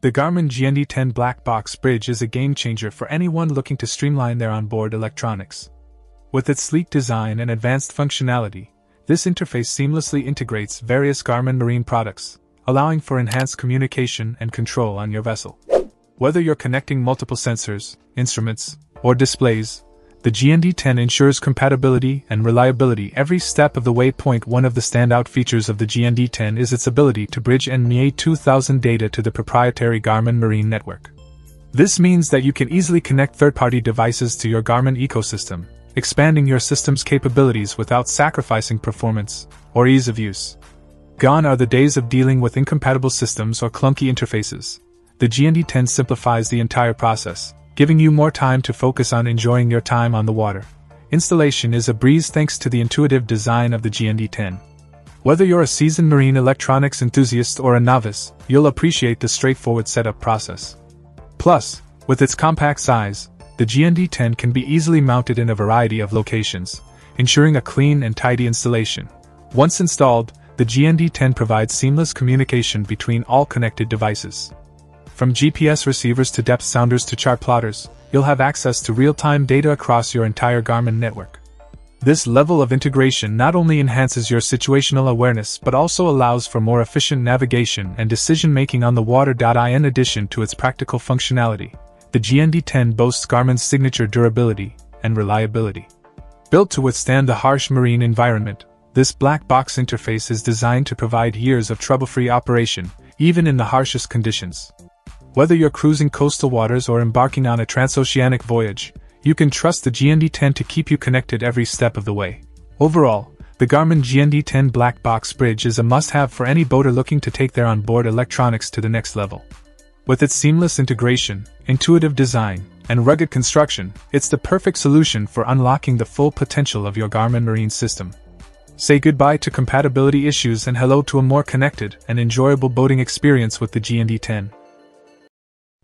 The Garmin GND10 Black Box Bridge is a game changer for anyone looking to streamline their onboard electronics. With its sleek design and advanced functionality, this interface seamlessly integrates various Garmin marine products, allowing for enhanced communication and control on your vessel. Whether you're connecting multiple sensors, instruments, or displays, the GND10 ensures compatibility and reliability every step of the way. Point one of the standout features of the GND10 is its ability to bridge NMEA 2000 data to the proprietary Garmin Marine network. This means that you can easily connect third party devices to your Garmin ecosystem, expanding your system's capabilities without sacrificing performance or ease of use. Gone are the days of dealing with incompatible systems or clunky interfaces. The GND10 simplifies the entire process giving you more time to focus on enjoying your time on the water. Installation is a breeze thanks to the intuitive design of the GND10. Whether you're a seasoned marine electronics enthusiast or a novice, you'll appreciate the straightforward setup process. Plus, with its compact size, the GND10 can be easily mounted in a variety of locations, ensuring a clean and tidy installation. Once installed, the GND10 provides seamless communication between all connected devices. From GPS receivers to depth sounders to chart plotters, you'll have access to real time data across your entire Garmin network. This level of integration not only enhances your situational awareness but also allows for more efficient navigation and decision making on the water. In addition to its practical functionality, the GND10 boasts Garmin's signature durability and reliability. Built to withstand the harsh marine environment, this black box interface is designed to provide years of trouble free operation, even in the harshest conditions. Whether you're cruising coastal waters or embarking on a transoceanic voyage, you can trust the GND10 to keep you connected every step of the way. Overall, the Garmin GND10 Black Box Bridge is a must have for any boater looking to take their onboard electronics to the next level. With its seamless integration, intuitive design, and rugged construction, it's the perfect solution for unlocking the full potential of your Garmin Marine system. Say goodbye to compatibility issues and hello to a more connected and enjoyable boating experience with the GND10.